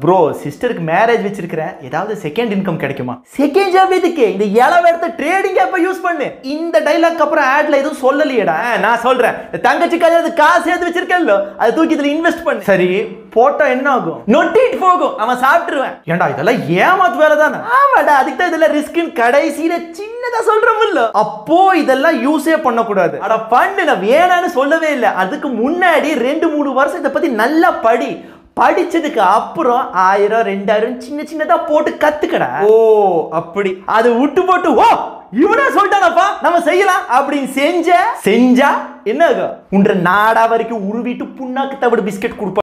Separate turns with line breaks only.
Bro சிஸ்டருக்கு marriage வச்சிருக்கிறேன் ஏதாவது செகண்ட் இன்கம் கிடைக்குமா? செகண்ட் ஜாப் எதுக்கு? இந்த இளவு எடுத்த ட்ரேடிங் ஆப்பை யூஸ் பண்ணு. இந்த டைலாக் அப்புறம் ஆட்ல எதுவும் சொல்லலையேடா. நான் சொல்றேன். தங்கச்சி கல்யாணத்து காசு சேர்த்து வச்சிருக்கேன்ல அதை தூக்கி இதுல இன்வெஸ்ட் பண்ணு. சரி போட்டா என்ன ஆகும்? நொட்டிட்டு போகும். அவன் சாப்பிட்டுருவேன். ஏன்டா இதெல்லாம் ஏமாத்து வேலை தானே ஆமாடா அதுக்கு தான் இதெல்லாம் ரிஸ்க்னு கடைசியில சின்னதா சொல்றோம்ல. அப்போ இதெல்லாம் யூஸே பண்ணக்கூடாது. அட பண்ணு நான் வேணான்னு சொல்லவே இல்லை. அதுக்கு முன்னாடி ரெண்டு மூணு வருஷம் இதை பத்தி நல்லா படி. படிச்சதுக்கு அப்புறம் ஆயிரம் ரெண்டாயிரம் சின்ன சின்னதா போட்டு கத்துக்கடா. ஓ அப்படி. அது விட்டு போட்டு ஓ இவனா சொல்லிட்டானப்பா நம்ம செய்யலாம் அப்படின்னு செஞ்ச செஞ்சா? என்ன ஆகும்? உன்ற நாடா வரைக்கும் உருவிட்டு புண்ணாக்கு தவிடு பிஸ்கட் கொடுப்பா